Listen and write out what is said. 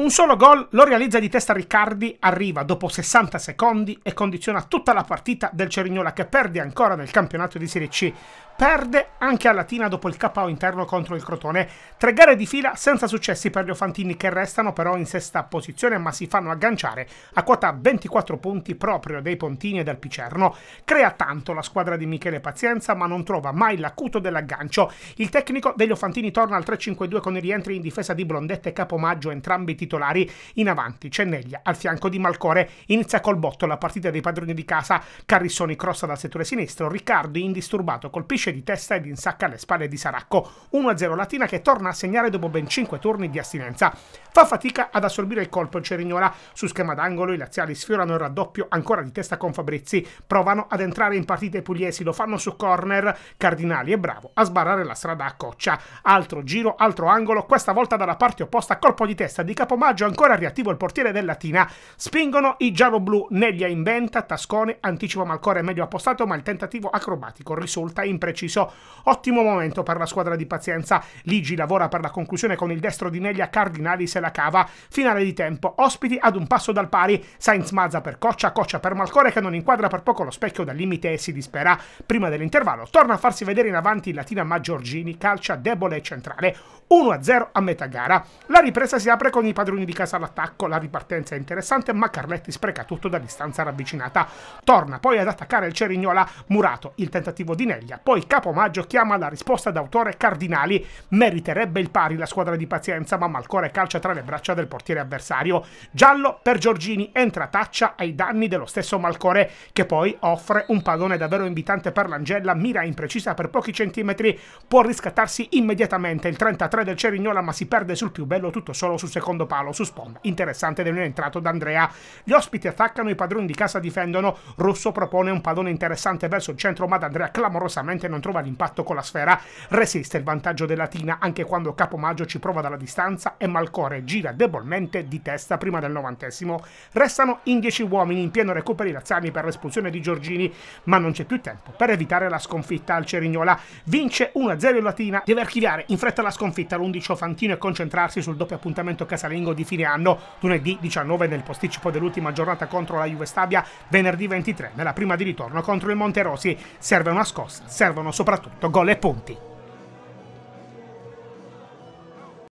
Un solo gol lo realizza di testa Riccardi, arriva dopo 60 secondi e condiziona tutta la partita del Cerignola che perde ancora nel campionato di Serie C. Perde anche a Latina dopo il KO interno contro il Crotone. Tre gare di fila senza successi per gli Ofantini che restano però in sesta posizione ma si fanno agganciare a quota 24 punti proprio dei Pontini e del Picerno. Crea tanto la squadra di Michele Pazienza ma non trova mai l'acuto dell'aggancio. Il tecnico degli Ofantini torna al 3-5-2 con i rientri in difesa di Blondetta e Capomaggio entrambi titolari in avanti. Cenneglia al fianco di Malcore. Inizia col botto la partita dei padroni di casa. Carrissoni crossa dal settore sinistro. Riccardo, indisturbato, colpisce di testa ed insacca alle spalle di Saracco. 1-0 Latina che torna a segnare dopo ben 5 turni di astinenza. Fa fatica ad assorbire il colpo Cerignola. Su schema d'angolo i laziali sfiorano il raddoppio ancora di testa con Fabrizi. Provano ad entrare in partita i pugliesi, lo fanno su corner. Cardinali è bravo a sbarrare la strada a Coccia. Altro giro, altro angolo, questa volta dalla parte opposta, colpo di testa di Capomaggio maggio ancora riattivo il portiere del Latina. Spingono i giallo-blu, Neglia inventa, Tascone anticipa Malcore meglio appostato, ma il tentativo acrobatico risulta impreciso. Ottimo momento per la squadra di pazienza. Ligi lavora per la conclusione con il destro di Neglia, Cardinali se la cava. Finale di tempo, ospiti ad un passo dal pari. Sainz Mazza per Coccia, Coccia per Malcore che non inquadra per poco lo specchio dal limite e si dispera. Prima dell'intervallo torna a farsi vedere in avanti Latina Maggiorgini, calcia debole e centrale. 1-0 a metà gara. La ripresa si apre con i padroni di casa all'attacco, la ripartenza è interessante, ma Carletti spreca tutto da distanza ravvicinata. Torna poi ad attaccare il Cerignola, murato il tentativo di Neglia, poi Capomaggio chiama la risposta d'autore Cardinali, meriterebbe il pari la squadra di pazienza, ma Malcore calcia tra le braccia del portiere avversario. Giallo per Giorgini, entra taccia ai danni dello stesso Malcore, che poi offre un pallone davvero invitante per l'Angella, mira imprecisa per pochi centimetri, può riscattarsi immediatamente il 33 del Cerignola ma si perde sul più bello tutto solo sul secondo palo su sponda. Interessante ed è entrato d'Andrea. Gli ospiti attaccano, i padroni di casa difendono. Russo propone un pallone interessante verso il centro ma D'Andrea clamorosamente non trova l'impatto con la sfera. Resiste il vantaggio della Tina anche quando Capomaggio ci prova dalla distanza e Malcore gira debolmente di testa prima del novantesimo. Restano in 10 uomini in pieno recupero i Lazzani per l'espulsione di Giorgini ma non c'è più tempo per evitare la sconfitta al Cerignola. Vince 1-0 Latina, deve archiviare in fretta la sconfitta sconfitta l'11 Fantino e concentrarsi sul doppio appuntamento casalingo di fine anno, lunedì 19 nel posticipo dell'ultima giornata contro la Juve Stabia, venerdì 23 nella prima di ritorno contro il Monterosi. Serve una scossa, servono soprattutto gol e punti.